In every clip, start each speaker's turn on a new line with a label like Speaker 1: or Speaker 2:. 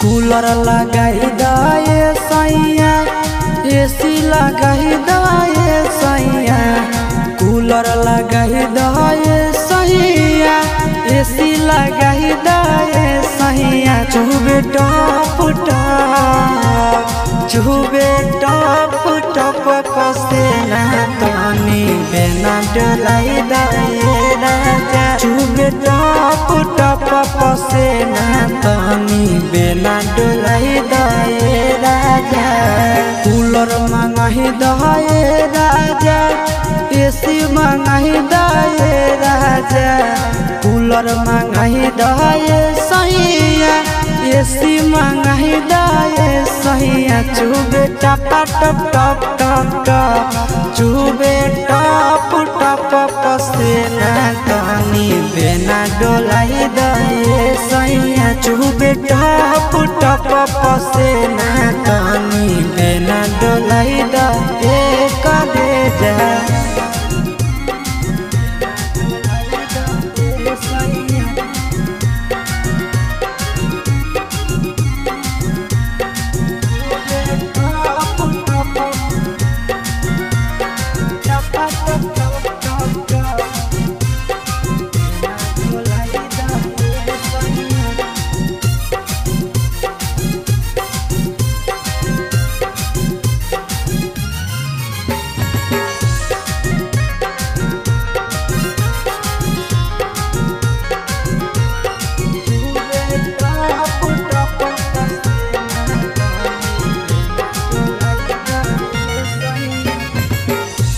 Speaker 1: Cooler लगाई दाए सैया सी लगाई दाए सैया। कूलर लगाई दाए सैया सी लगाई दाए सैया। चुबे टा फुटा चुबे टप टप पसेना तनी बेना डोलाई दाए राजा। चुबे टप टप पसेना तनी बेना डोलाई दाए राजा। कूलर मंगाही दाए राजा, एसी मंगाही दाए राजा। कूलर मंगाही सैया एसी मंगाई दाए सैया चुबे टप टप टप टप टप चुबे टप टप पसेना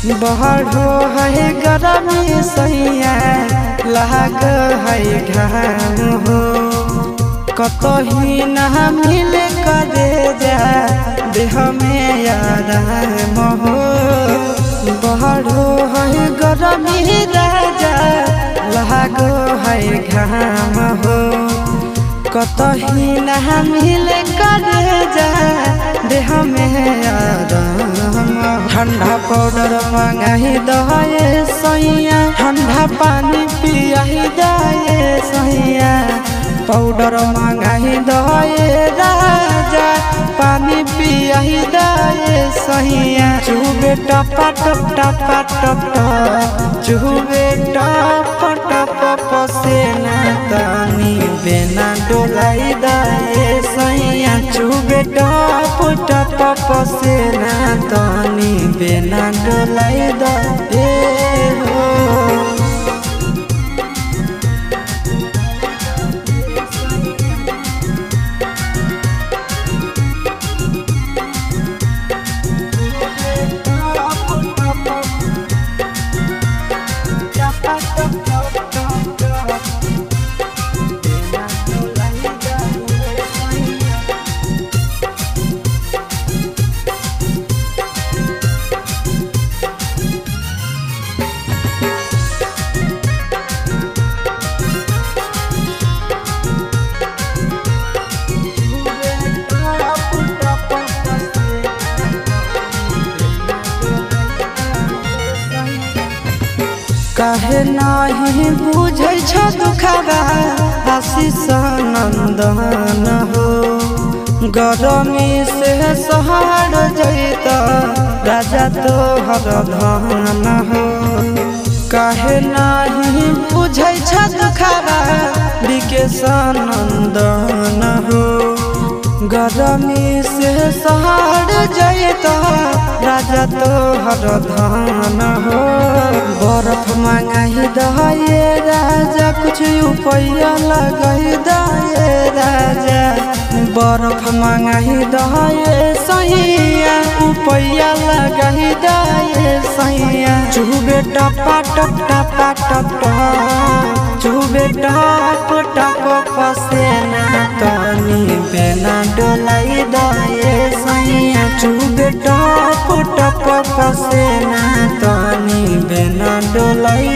Speaker 1: बढ़ो है गरमी सैया, लाग है घाम हो। कतही न मिल करे जा, देह में आराम हो बढ़ो है गरमी राजा लाग है घाम हो। कतही न मिल करे जा देह में ठंडा पाउडर मंगाही दहे सैया ठंडा पानी पियाही दहे सैया पाउडर मंगाही दहे राजा पानी पियाही दहे सैया चुबे टप टपा टप टप, चुबे टप टप। चुबे टप टप पसेना तनी बेना डोलाई दे हो। काहे नाही बुझै छ दुखबा आशीष नन्दन हो। गरमी से सहर जैत, राजा तोहर धन हो। काहे नाही बुझै छ दुखबा विकेश हो। गरमी से सहर जैत, राजा तोहर धन हो। मंगाही दहे राजा, कुछ उपाय लगाई दे राजा। बर्फ़ मंगाही दहे सैया उपाय लगाई दे सैया। चुबे टपा टप टपा टप टप टप टप पसेना तनी बेना डोलाई दे सैया चुबे टप टप पसेना तनी बेना डोलाई